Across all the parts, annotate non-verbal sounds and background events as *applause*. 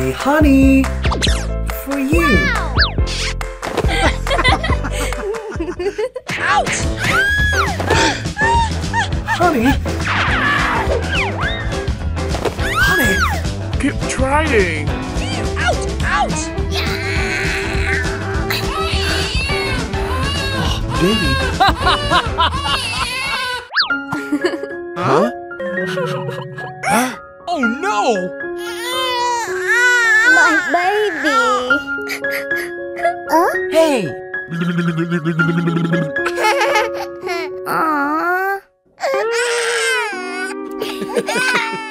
Honey, honey, for you. Wow. Ouch! honey. *laughs* honey, keep trying. Out, out. oh, baby. *laughs* huh? *laughs* huh? oh no! baby. Huh? Hey. *laughs* Aww. *laughs*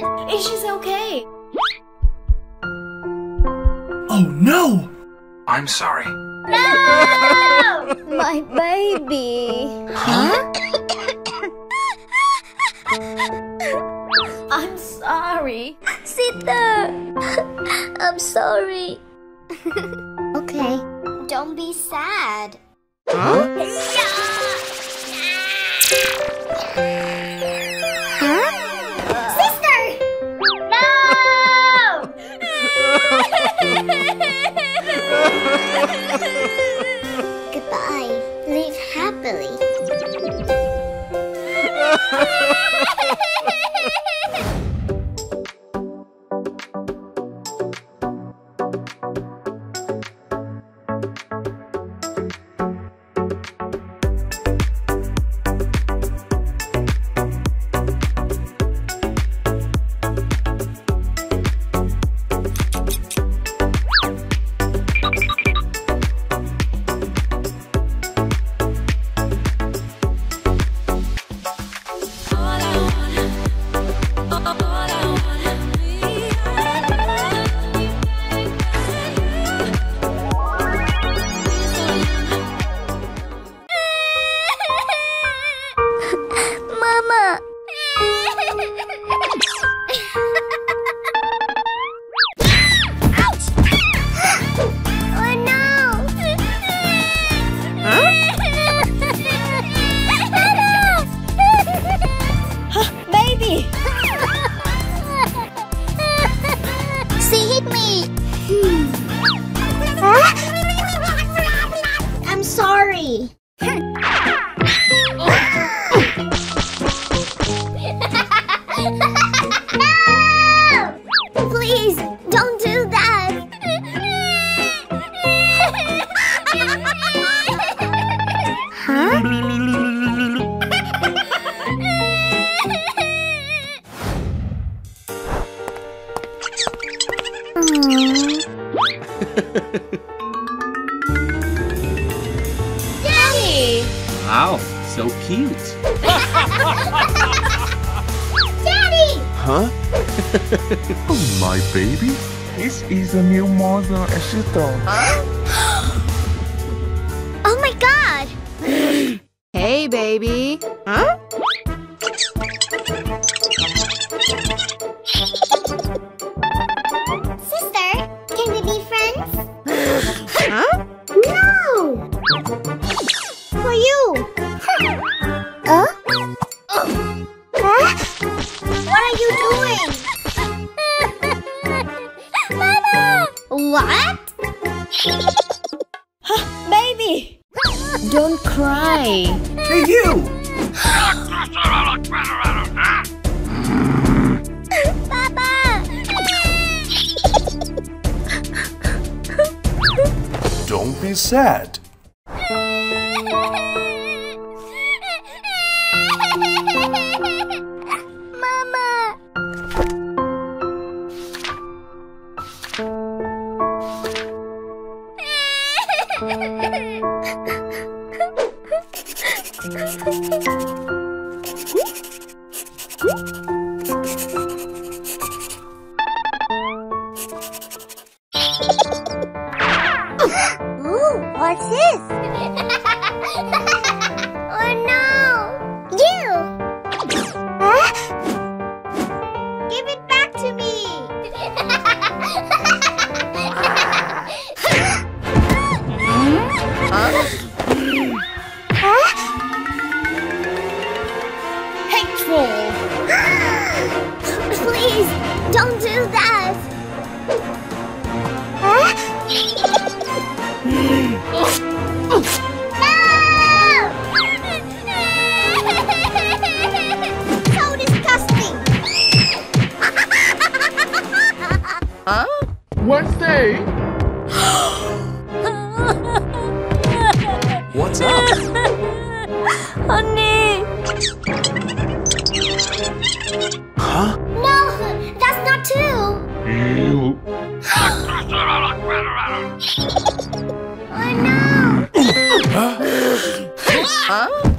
hurt. It's just okay. Oh no! I'm sorry. No! *laughs* My baby. Huh? *laughs* I'm sorry. Sita! I'm sorry. okay. Don't be sad. Huh? Yeah! Ha ha ha ha! Misa modo é chitão. What? huh, baby! Don't cry. Hey, you! Papa! Don't be sad. Huh?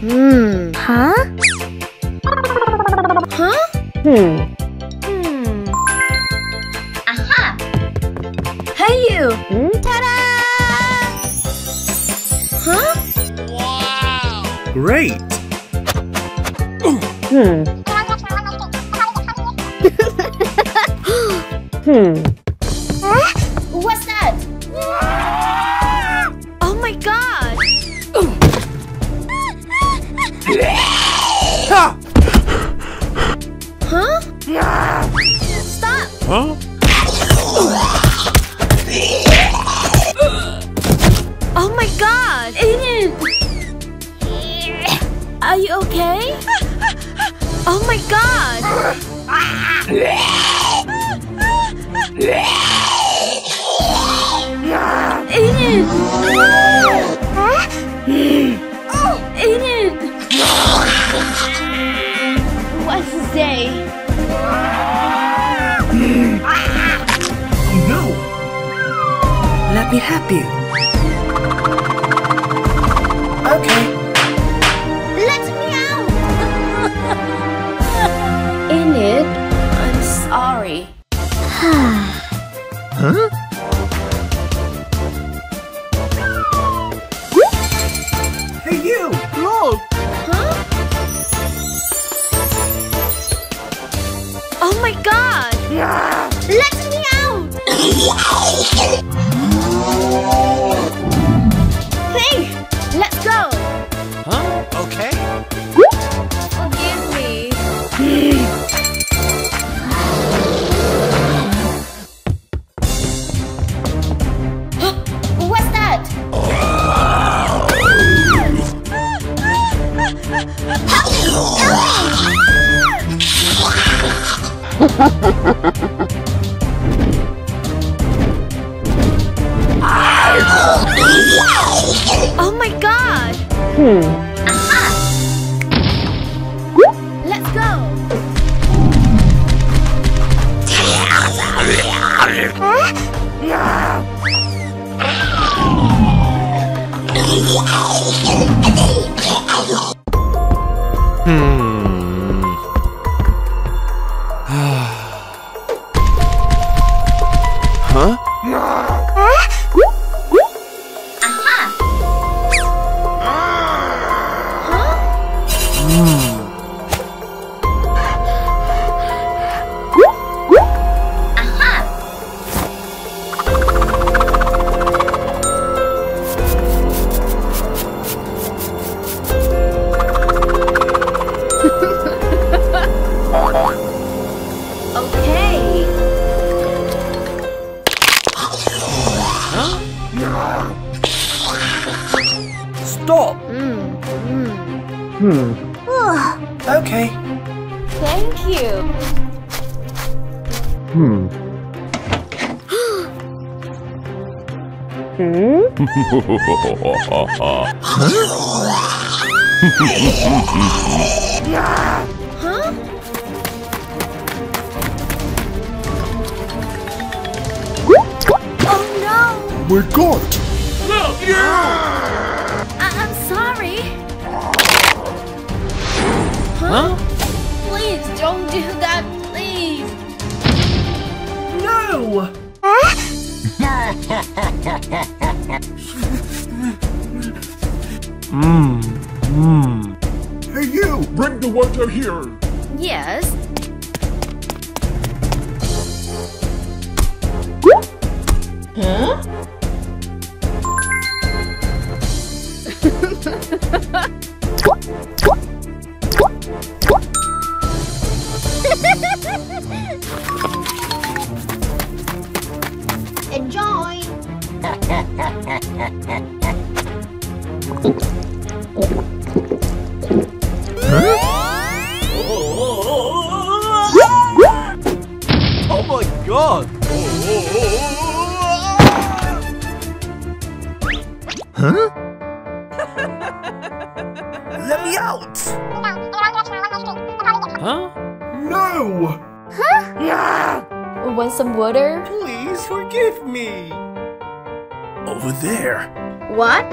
Hmm. Huh? Huh? Hmm. Hmm. Aha! Hey you! Ta-da! Huh? Wow! Great! hmm. hmm. Are you okay? Oh my god! Aiden! Aiden! Wednesday! Oh no! Let me help you. *laughs* Oh my god! Let's Huh? Oh no! My god! I- I'm sorry. Huh? Please don't do that, please. No! Mmm, mmm. Hey you! Bring the water here! Yes. Enjoy! *laughs* Oh Want some water? Please forgive me! Over there. What?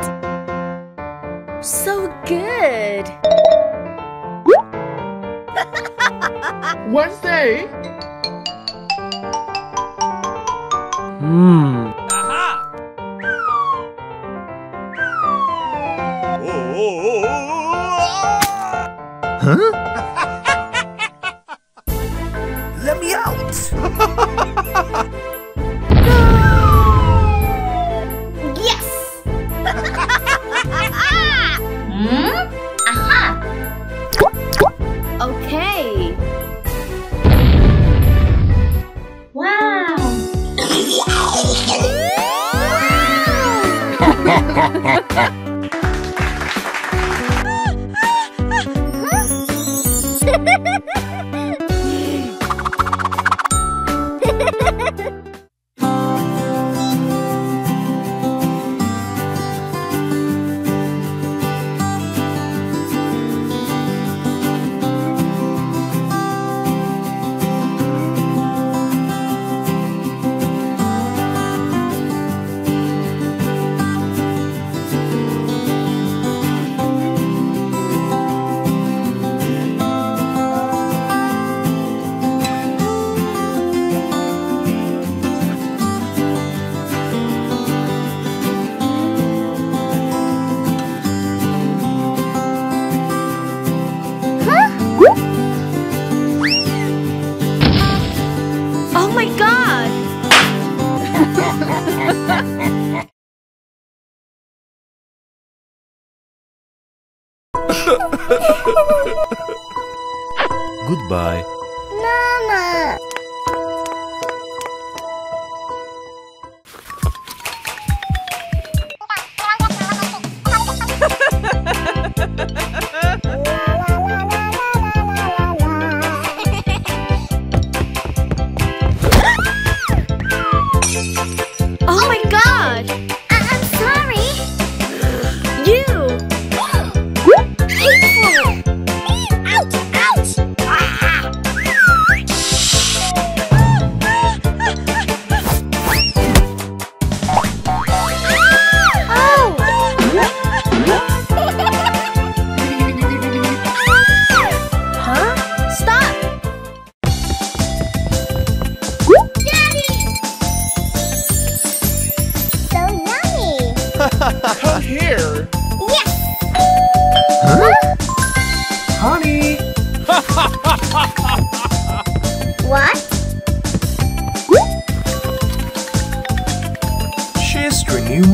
So good. Wednesday! Hmm. Let Mama. Oh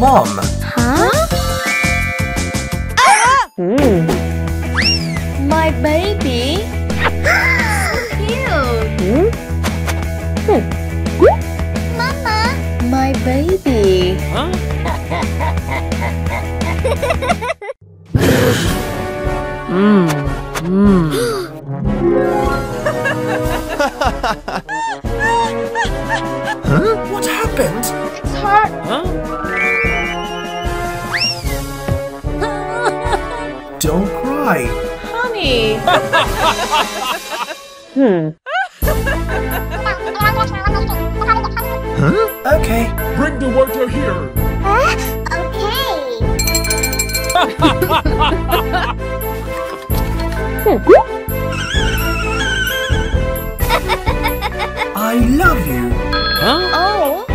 mom. *laughs* I love you. Oh!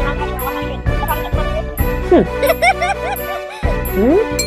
oh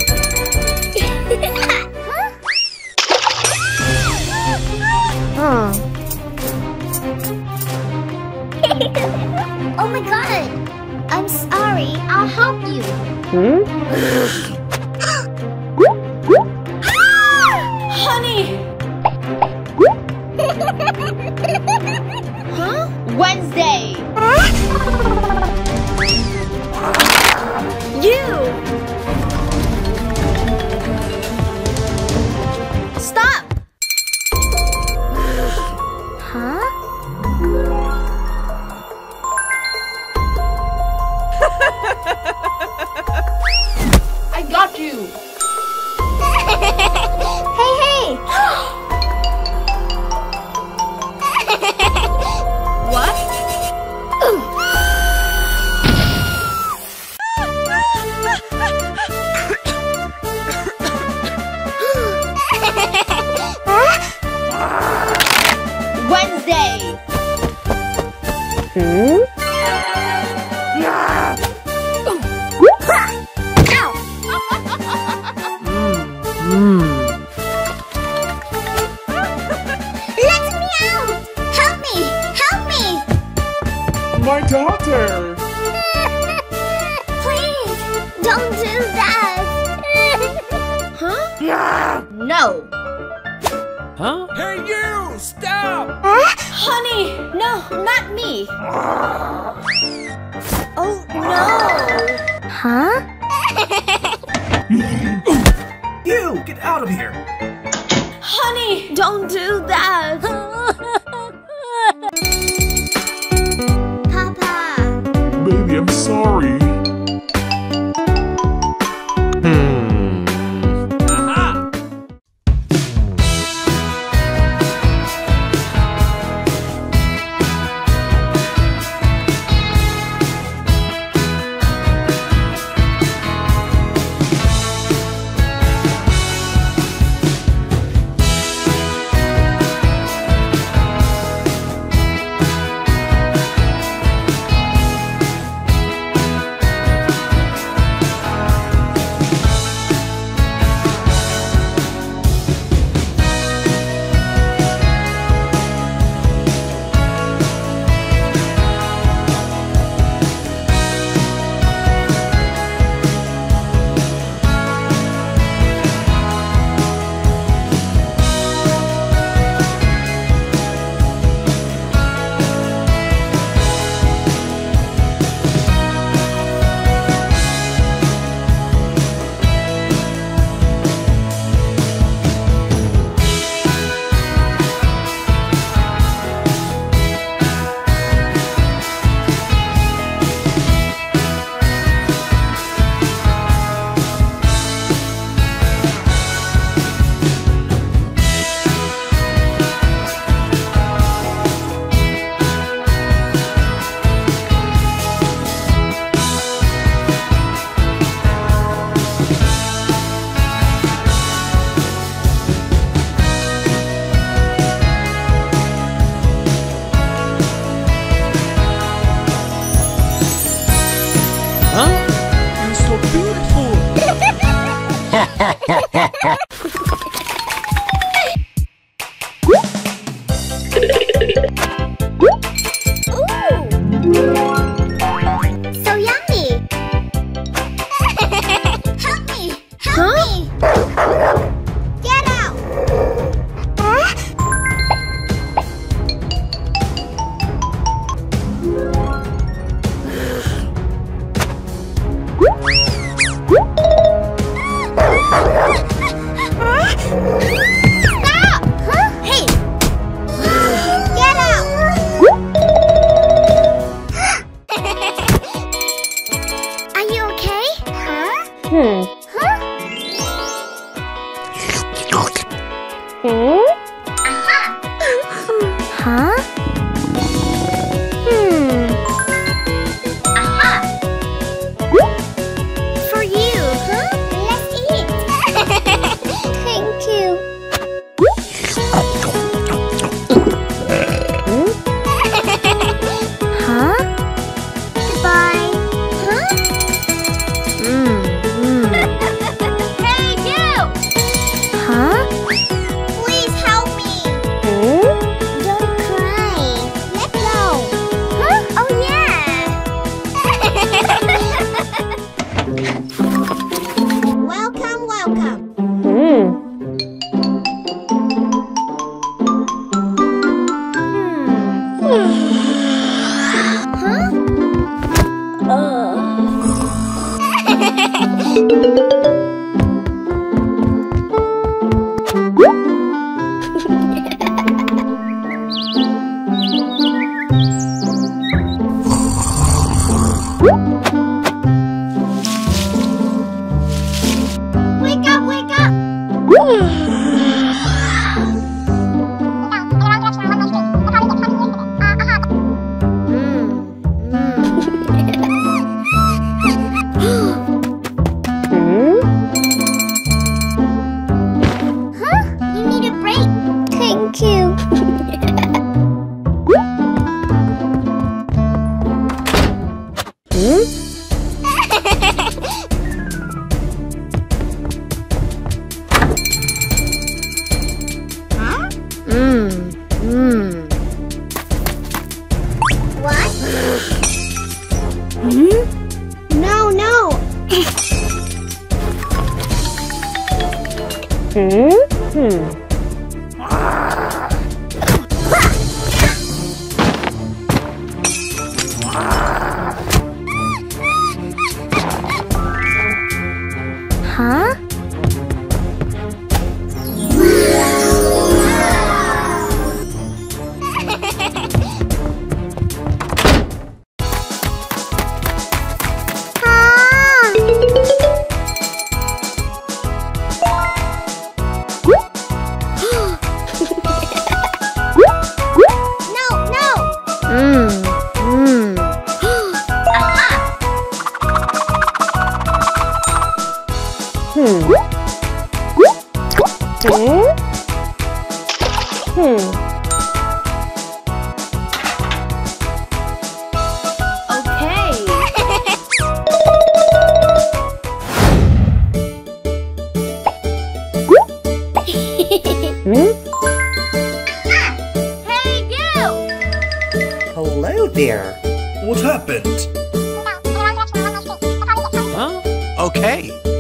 You! Get out of here! Honey! Don't do that! *laughs* Papa! Baby, I'm sorry. Ha ha ha ha ha! 哈？here. What happened? Huh? Okay.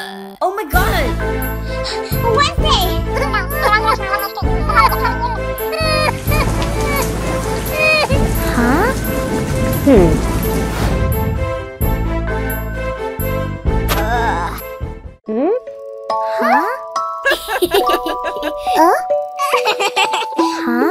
Uh, oh my god! Wednesday! huh? Hmm. Hmm? Huh? huh? *laughs* huh?